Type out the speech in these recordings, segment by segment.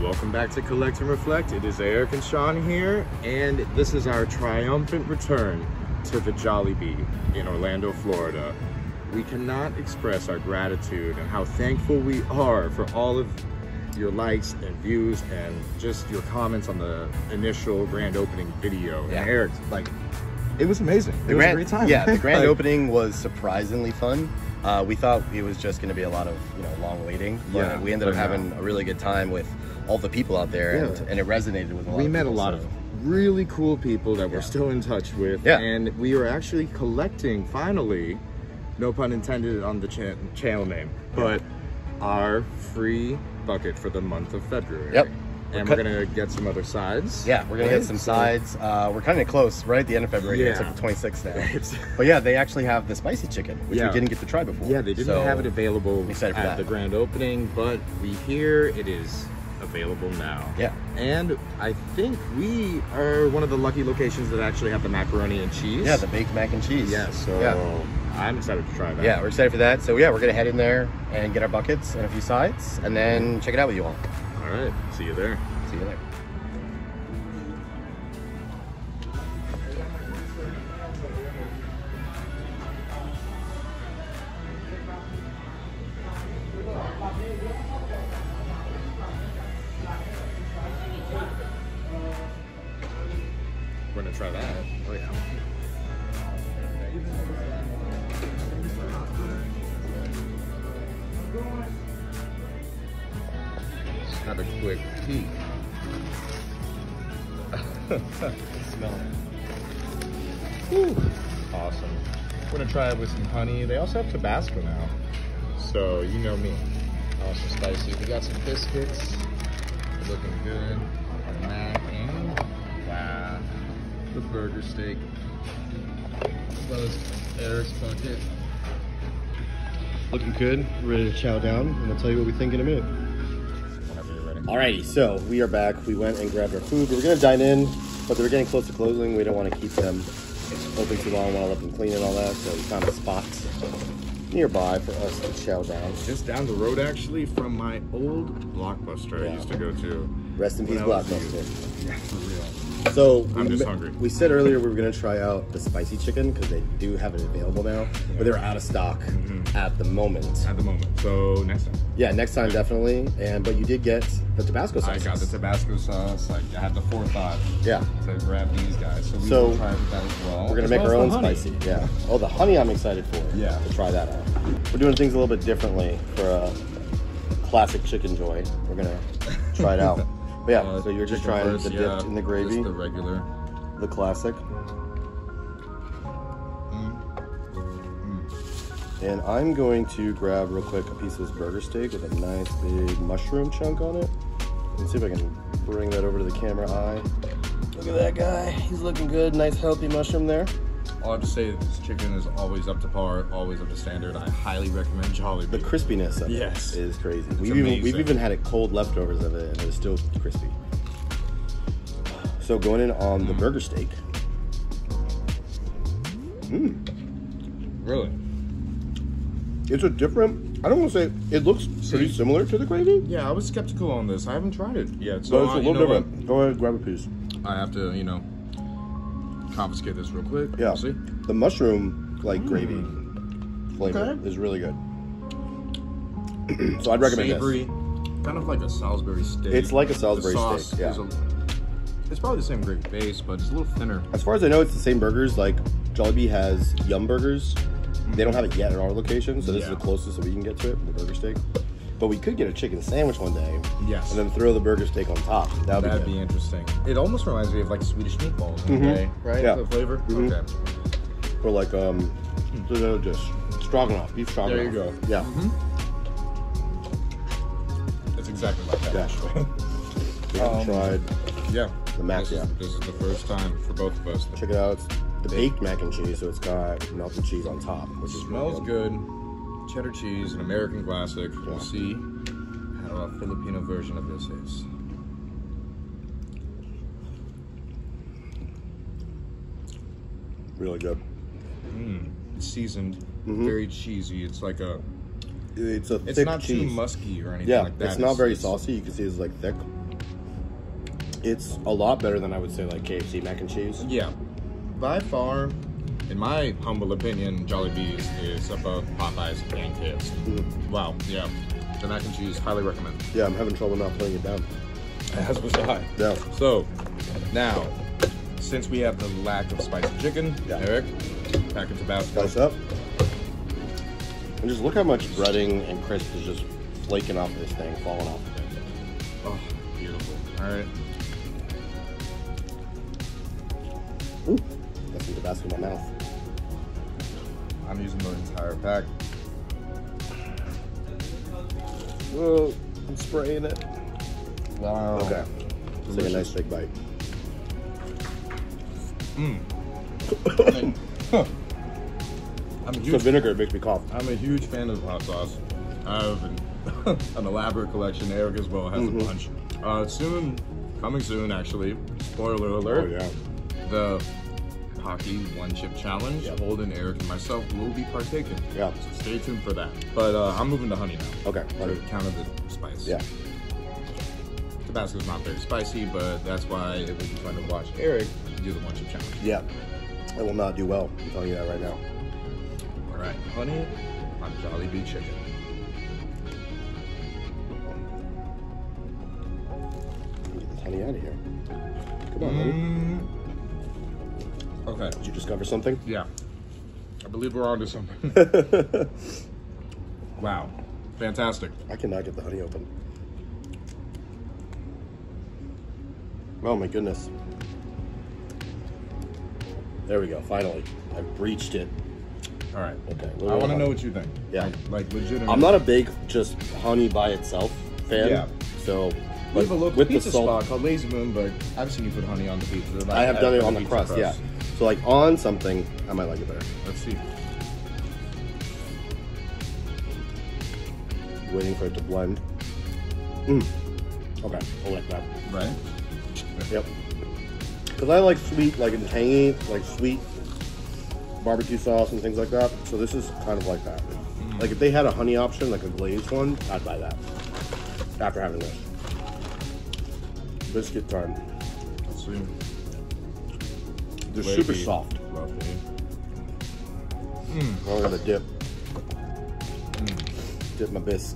Welcome back to Collect and Reflect. It is Eric and Sean here, and this is our triumphant return to the Jollibee in Orlando, Florida. We cannot express our gratitude and how thankful we are for all of your likes and views and just your comments on the initial grand opening video. Yeah. And Eric, like, it was amazing. It The was a great time. Yeah, the grand Like, opening was surprisingly fun. Uh, we thought it was just going to be a lot of you know long waiting, but Yeah, we ended up having a really good time with all the people out there, and, Yeah. and it resonated with a lot. we met a lot so- of really cool people that we're still in touch with Yeah. and we are actually collecting finally no pun intended on the cha- channel name but our free bucket for the month of february Yep. and We're we're gonna get some other sides Yeah, we're gonna right? get some sides. Uh, we're kind of close, right at the end of February. It's like the 26th now. But yeah, they actually have the spicy chicken, which Yeah. we didn't get to try before. yeah they didn't So, have it available I'm excited for at that. the grand opening but we hear it is available now Yeah. and i think we are one of the lucky locations that actually have the macaroni and cheese Yeah, the baked mac and cheese. yeah so yeah. i'm excited to try that Yeah, we're excited for that. So yeah, we're gonna head in there and get our buckets and a few sides, and then check it out with you all. All right. See you there. See you there. A quick peek. Smell it. Awesome. We're gonna try it with some honey. They also have Tabasco now, so you know me. Also spicy. We got some biscuits. Looking good. Our mac and wow, the burger steak. As well as Eric's bucket. Looking good. Ready to chow down, and we'll tell you what we think in a minute. Alrighty, so we are back. We went and grabbed our food. We were gonna dine in, but they were getting close to closing. We don't want to keep them open too long. Want to let them clean and all that. So we found a spot nearby for us to chow down. Just down the road, actually, from my old Blockbuster yeah. I used to go to. Rest in peace, I was a Blockbuster. Yeah, for real. So I'm we, just hungry. We said earlier we were gonna try out the spicy chicken because they do have it available now, but they were out of stock Mm-hmm. at the moment. At the moment. So next time. Yeah, next time definitely. And but you did get the Tabasco sauce. I got the Tabasco sauce. Like I had the forethought Yeah. to grab these guys. So we so will try that as well. We're gonna As make well our own spicy. Yeah. Oh, the honey I'm excited for. Yeah. To try that out. We're doing things a little bit differently for a classic Chickenjoy. We're gonna try it out. But yeah, Uh, so you're just trying first, the dip yeah, in the gravy, the regular. the classic. And I'm going to grab real quick a piece of this burger steak with a nice big mushroom chunk on it. And see if I can bring that over to the camera eye. Look at that guy. He's looking good. Nice healthy mushroom there. All I have to say is this chicken is always up to par, always up to standard. I highly recommend Jollibee. The crispiness of Yes. it is crazy. We've even, we've even had it cold leftovers of it and it's still crispy. So going in on the mm. burger steak. Mmm. Really? It's a different. I don't want to say it looks pretty See? similar to the gravy, Yeah, I was skeptical on this. I haven't tried it yet. but So it's a I- you little know what? different. Go ahead, grab a piece. I have to, you know, confiscate this real quick. Yeah, see. the mushroom like gravy mm. flavor Okay. is really good. so I'd recommend Savory, this. kind of like a Salisbury steak. It's like a Salisbury steak, yeah. a- it's probably the same gravy base, but it's a little thinner. As far as I know, it's the same burgers. Like Jollibee has Yum Burgers. They don't have it yet at our location, so this Yeah. is the closest that we can get to it, the burger steak. But we could get a chicken sandwich one day, Yes. and then throw the burger steak on top. That would That'd be, be interesting. It almost reminds me of like Swedish meatballs in Mhm. a way, right? Yeah. The flavor. Mhm. Okay. Or like um, just stroganoff, beef stroganoff. There you go. Yeah. It's exactly like that. Yeah. actually. We haven't Um, tried. yeah. The mac, This, yeah. is, this is the first time for both of us. Check it out. It's the baked mac and cheese, so it's got melted cheese on top, which is really smells good. Cheddar cheese, an American classic. We'll see how a Filipino version of this is. Really good. It's seasoned, mm Mhm. very cheesy. It's like a. It's a It's not cheese. too musky or anything Yeah, like that. it's not very saucy. You can see it's like thick. It's a lot better than I would say like KFC mac and cheese. Yeah, by far, in my humble opinion, Jollibee's is above Popeyes and KFC. Mhm. Wow, yeah. The mac and cheese, highly recommend. Yeah, I'm having trouble not putting it down. As was I. Yeah. So, now, since we have the lack of spicy chicken, Yeah. Eric, pack of Tabasco. Slice up. And just look how much breading and crisp is just flaking off this thing, falling off. The. Oh, beautiful. All right. Ooh, got some Tabasco in my mouth. I'm using the entire pack. Whoa, I'm spraying it. Wow. Okay. Let's take a nice big bite. Mm. I'm a The huge vinegar makes me cough. I'm a huge fan of hot sauce. I have an, an elaborate collection. Eric as well has Mhm. a bunch. Uh, soon, coming soon actually. Spoiler alert. Oh yeah. The Paqui One Chip Challenge. Yep. Holden, Eric, and myself will be partaking. Yeah. So stay tuned for that. But uh, I'm moving to honey now. Okay. To count of the spice. Yeah. Tabasco's not very spicy, but that's why it would be fun to watch Eric do the One Chip Challenge. Yeah. I will not do well. I'm telling you that right now. All right, honey on Jollibee chicken. Get this honey out of here. Come on, honey. Okay. Did you discover something? Yeah. I believe we're onto something. wow. Fantastic. I cannot get the honey open. Oh my goodness. There we go, finally. I've breached it. All right. Okay. I want to know what you think. Yeah. Like, like legitimate. I'm not a big just honey by itself fan. Yeah. So We have a local with the pizza salt, spot called Lazy Moon, but I've seen you put honey on the pizza. Like, I have done it on the pizza crust, yeah. So like on something, I might like it better. Let's see. Waiting for it to blend. Mm. Okay, I like that. Right. Yep. Because I like sweet, like and tangy, like sweet barbecue sauce and things like that. So this is kind of like that. Like if they had a honey option, like a glazed one, I'd buy that. After having this. Biscuit time. Let's see. They're Wavy. super soft. Lovely. I'm gonna dip. Mm. Dip my bis.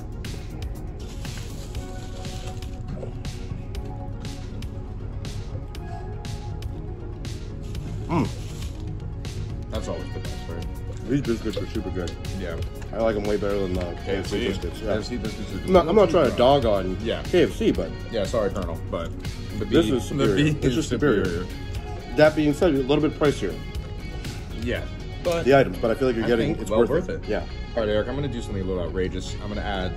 Mm. That's always the best, right? These biscuits are super good. Yeah. I like them way better than uh, the KFC, KFC. biscuits. Yeah. KFC biscuits are I'm not, I'm not trying to dog on Yeah. KFC, but Yeah, sorry, Colonel, but the This is superior. The B This is is superior. superior. That being said, a little bit pricier, Yeah, but the items, but I feel like you're I getting it's well worth, worth it. it. Yeah. All right, Eric, I'm gonna do something a little outrageous. I'm gonna add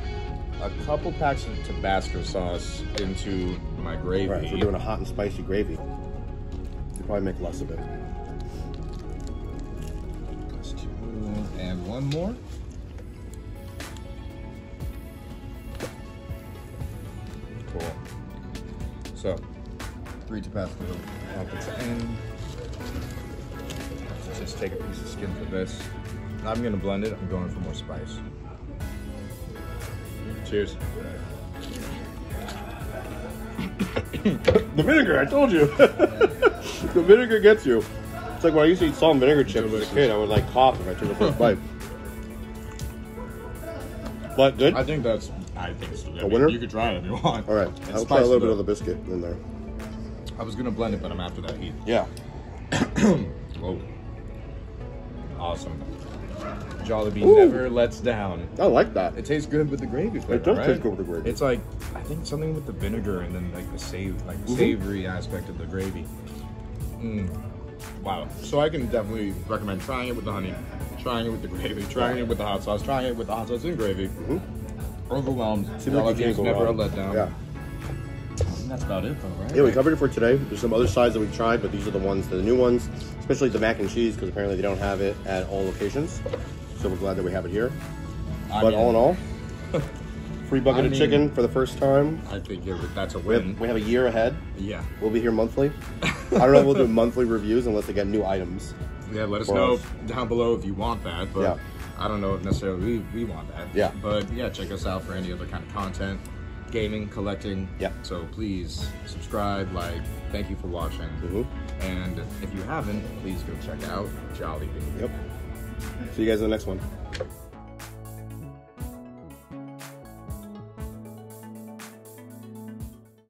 a couple packs of Tabasco sauce into my gravy. Right. If we're doing a hot and spicy gravy, you probably make less of it. And one more. Three Tabasco packets in. Just take a piece of skin for this. I'm gonna blend it. I'm going for more spice. Cheers. The vinegar, I told you. the vinegar gets you. It's like when I used to eat salt and vinegar chips as a kid, I would like cough if I took a first bite. But good. I think that's. I think it's. I mean, winner? You could try it if you want. All right, It's I'll try a little bit of the biscuit in there. I was gonna blend it, but I'm after that heat. Yeah. Whoa. Awesome. Jollibee Ooh. never lets down. I like that. It tastes good with the gravy flavor, does right? taste good with the gravy. It's like I think something with the vinegar and then like the save, like the Mhm. savory aspect of the gravy. Mm. Wow. So I can definitely recommend trying it with the honey, trying it with the gravy, trying it with the hot sauce, trying it with the hot sauce and gravy. Mhm. Overwhelmed. Seems like you can't is go never wrong. a letdown. Yeah. That's about it, though, right? Yeah, we covered it for today. There's some other sides that we've tried, but these are the ones, the new ones, especially the mac and cheese, because apparently they don't have it at all locations. So we're glad that we have it here. I but mean, all in all, free bucket I of mean- chicken for the first time. I think that's a We win. have, we have a year ahead. Yeah. We'll be here monthly. I don't know if we'll do monthly reviews unless they get new items. Yeah, let us know us. down below if you want that. But Yeah. I don't know if necessarily we, we want that. Yeah. But yeah, check us out for any other kind of content. Gaming, collecting. Yeah. So please subscribe, like, thank you for watching. Mhm. And if you haven't, please go check out Jollibee. Yep. See you guys in the next one.